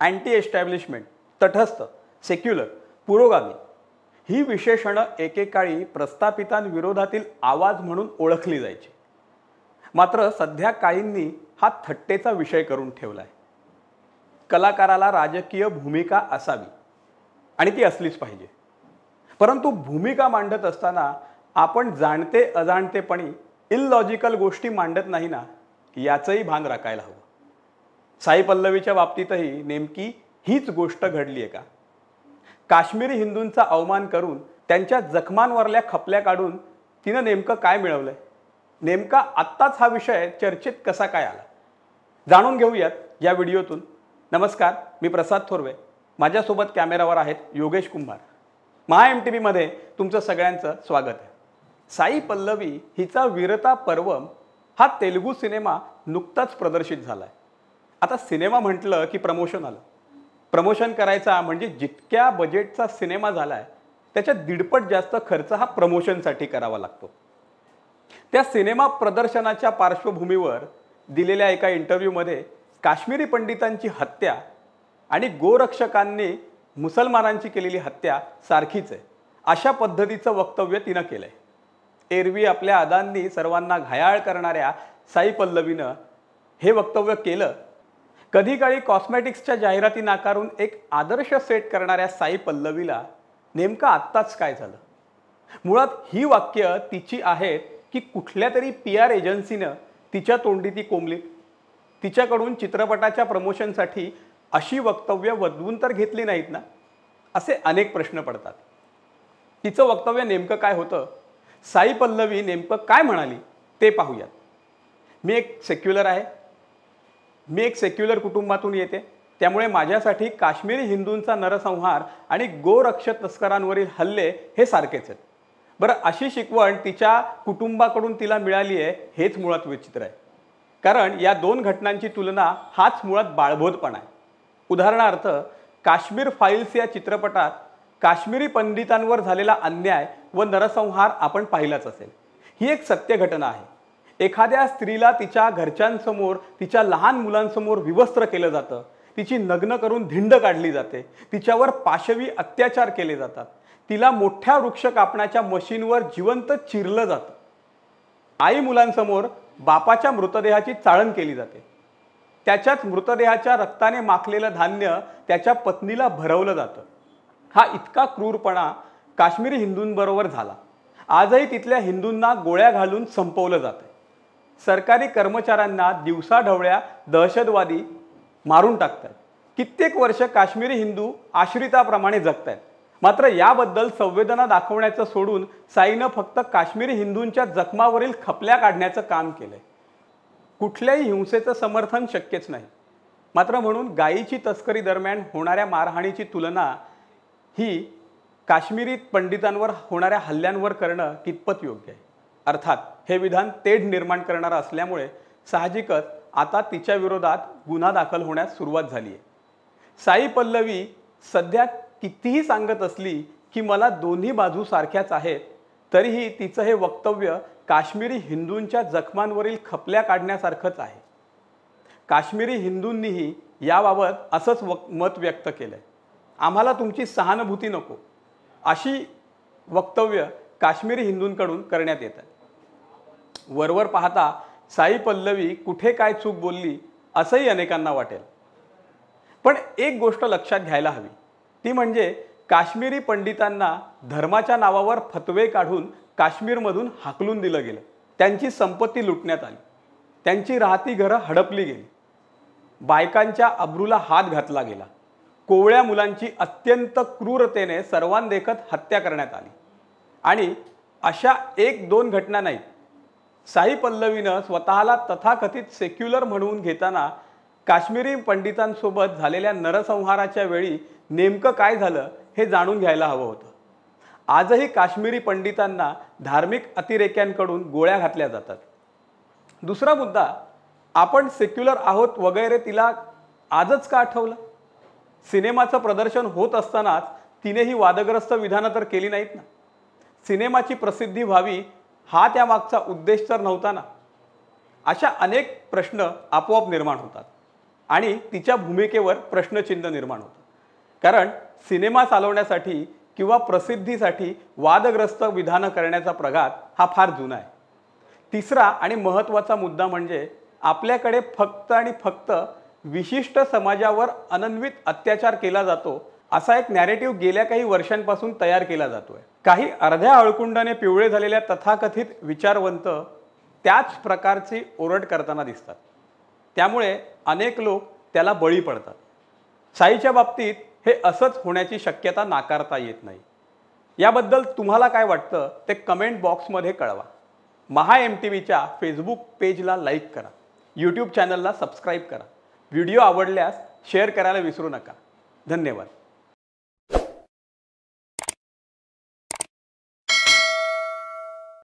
Anti establishment तटस्थ secular पुरोगामी. ही विशेषणं एकेकाळी प्रस्थापितांविरोधातील आवाज म्हणून ओळखली जायची. मात्र सध्या काहींनी हा थट्टेचा विषय करून ठेवला आहे कलाकाराला राजकीय भूमिका असावी आणि ती असलीच पाहिजे. परंतु भूमिका मांडत असताना आपण जाणते अजाणतेपणी इलॉजिकल गोष्टी मांडत नाही ना याचंही भान राखायला हवं. साई पल्लवीच्या बाबतीतही नेमकी हीच गोष्ट घडली आहे का? काश्मीरी हिंदूंचा अवमान करून त्यांच्या जखमांवरल्या खपल्या काढून तिनं नेमकं काय मिळवलंय? नेमका आत्ताच हा विषय चर्चेत कसा काय आला? जाणून घेऊयात या व्हिडिओतून. नमस्कार मी प्रसाद थोरवे. माझ्यासोबत कॅमेरावर आहेत योगेश कुंभार. महा एम टी व्हीमध्ये तुमचं सगळ्यांचं स्वागत आहे. साई पल्लवी हिचा वीरता पर्वम हा तेलुगू सिनेमा नुकताच प्रदर्शित झाला आहे आता सिनेमा म्हटलं की प्रमोशन आलं. प्रमोशन करायचा म्हणजे जितक्या बजेटचा सिनेमा झाला आहे त्याच्या दीडपट जास्त खर्च हा प्रमोशनसाठी करावा लागतो. त्या सिनेमा प्रदर्शनाच्या पार्श्वभूमीवर दिलेल्या एका इंटरव्ह्यूमध्ये काश्मीरी पंडितांची हत्या आणि गोरक्षकांनी मुसलमानांची केलेली हत्या सारखीच आहे. अशा पद्धतीचं वक्तव्य तिनं केलं आहे एरवी आपल्या आदांनी सर्वांना घायाळ करणाऱ्या साई पल्लवीनं हे वक्तव्य केलं. कधी काळी कॉस्मॅटिक्सच्या जाहिराती नाकारून एक आदर्श सेट करणाऱ्या साई पल्लवीला नेमकं आत्ताच काय झालं? मुळात ही वाक्य तिची आहेत की कुठल्या तरी पी आर एजन्सीनं तिच्या तोंडी ती कोंबली. तिच्याकडून चित्रपटाच्या प्रमोशनसाठी अशी वक्तव्य वदवून तर घेतली नाहीत ना? असे अनेक प्रश्न पडतात. तिचं वक्तव्य नेमकं काय होतं? साई पल्लवी नेमकं काय म्हणाली? ते पाहूयात. मी एक सेक्युलर आहे. मी एक सेक्युलर कुटुंबातून येते. त्यामुळे माझ्यासाठी काश्मीरी हिंदूंचा नरसंहार आणि गोरक्षक तस्करांवरील हल्ले हे सारखेच आहेत. बरं अशी शिकवण तिच्या कुटुंबाकडून तिला मिळाली आहे हेच मुळात विचित्र आहे. कारण या दोन घटनांची तुलना हाच मुळात बाळबोधपणा आहे. उदाहरणार्थ काश्मीर फाईल्स या चित्रपटात काश्मीरी पंडितांवर झालेला अन्याय व नरसंहार आपण पाहिलाच असेल. ही एक सत्य घटना आहे. एखाद्या स्त्रीला तिच्या घरच्यांसमोर तिच्या लहान मुलांसमोर विवस्त्र केलं जातं. तिची नग्न करून धिंड काढली जाते. तिच्यावर पाशवी अत्याचार केले जातात. तिला मोठ्या वृक्ष कापण्याच्या मशीनवर जिवंत चिरलं जातं. आई मुलांसमोर बापाच्या मृतदेहाची चाळण केली जाते. त्याच्याच मृतदेहाच्या रक्ताने माखलेलं धान्य त्याच्या पत्नीला भरवलं जातं. हा इतका क्रूरपणा काश्मीरी हिंदूंबरोबर झाला. आजही तिथल्या हिंदूंना गोळ्या घालून संपवलं जातं सरकारी कर्मचाऱ्यांना दिवसाढवळ्या दहशतवादी मारून टाकतात कित्येक वर्ष काश्मीरी हिंदू आश्रिताप्रमाणे जगत आहेत मात्र याबद्दल संवेदना दाखवण्याचं सोडून साईनं फक्त काश्मीरी हिंदूंच्या जखमावरील खपल्या काढण्याचं काम केलंय. कुठल्याही हिंसेचं समर्थन शक्यच नाही. मात्र म्हणून गायीची तस्करी दरम्यान होणाऱ्या मारहाणीची तुलना ही काश्मीरी पंडितांवर होणाऱ्या हल्ल्यांवर करणं कितपत योग्य आहे? अर्थात हे विधान तेढ निर्माण करणारं असल्यामुळे साहजिकच आता तिच्या विरोधात गुन्हा दाखल होण्यास सुरुवात झाली आहे साई पल्लवी सध्या कितीही सांगत असली की मला दोन्ही बाजू सारख्याच आहेत तरीही तिचं हे वक्तव्य काश्मीरी हिंदूंच्या जखमांवरील खपल्या काढण्यासारखंच आहे. काश्मीरी हिंदूंनीही याबाबत असंच वक मत व्यक्त केलं आहे आम्हाला तुमची सहानुभूती नको. अशी वक्तव्य काश्मीरी हिंदूंकडून करण्यात येतात वरवर पाहता साई पल्लवी कुठे काय चूक बोलली असंही अनेकांना वाटेल. पण एक गोष्ट लक्षात घ्यायला हवी. ती म्हणजे काश्मीरी पंडितांना धर्माच्या नावावर फतवे काढून काश्मीरमधून हाकलून दिलं गेलं. त्यांची संपत्ती लुटण्यात आली. त्यांची राहती घरं हडपली गेली. बायकांच्या अब्रूला हात घातला गेला. कोवळ्या मुलांची अत्यंत क्रूरतेने सर्वांदेखत हत्या करण्यात आली. आणि अशा एक दोन घटना नाहीत साई पल्लवीनं स्वतःला तथाकथित सेक्युलर म्हणून घेताना काश्मीरी पंडितांसोबत झालेल्या नरसंहाराच्या वेळी नेमकं काय झालं हे जाणून घ्यायला हवं होतं. आजही काश्मीरी पंडितांना धार्मिक अतिरेक्यांकडून गोळ्या घातल्या जातात. दुसरा मुद्दा आपण सेक्युलर आहोत वगैरे तिला आजच का आठवलं? सिनेमाचं प्रदर्शन होत असतानाच तिने ही वादग्रस्त विधानं तर केली नाहीत ना? सिनेमाची प्रसिद्धी व्हावी हा त्यामागचा उद्देश तर नव्हता ना. अशा अनेक प्रश्न आपोआप निर्माण होतात आणि तिच्या भूमिकेवर प्रश्नचिन्ह निर्माण होतं. कारण सिनेमा चालवण्यासाठी किंवा प्रसिद्धीसाठी वादग्रस्त विधानं करण्याचा प्रघात हा फार जुना आहे. तिसरा आणि महत्त्वाचा मुद्दा म्हणजे आपल्याकडे फक्त आणि फक्त विशिष्ट समाजावर अनन्वित अत्याचार केला जातो असा एक नॅरेटिव्ह गेल्या काही वर्षांपासून तयार केला जातोय. काही अर्ध्या अळकुंडाने पिवळे झालेल्या तथाकथित विचारवंत त्याच प्रकारची ओरड करताना दिसतात. त्यामुळे अनेक लोक त्याला बळी पडतात. साईच्या बाबतीत हे असंच होण्याची शक्यता नाकारता येत नाही. याबद्दल तुम्हाला काय वाटतं ते कमेंट बॉक्समध्ये कळवा. महा एम टी व्हीच्या फेसबुक पेजला लाईक करा. यूट्यूब चॅनलला सबस्क्राईब करा. व्हिडिओ आवडल्यास शेअर करायला विसरू नका. धन्यवाद.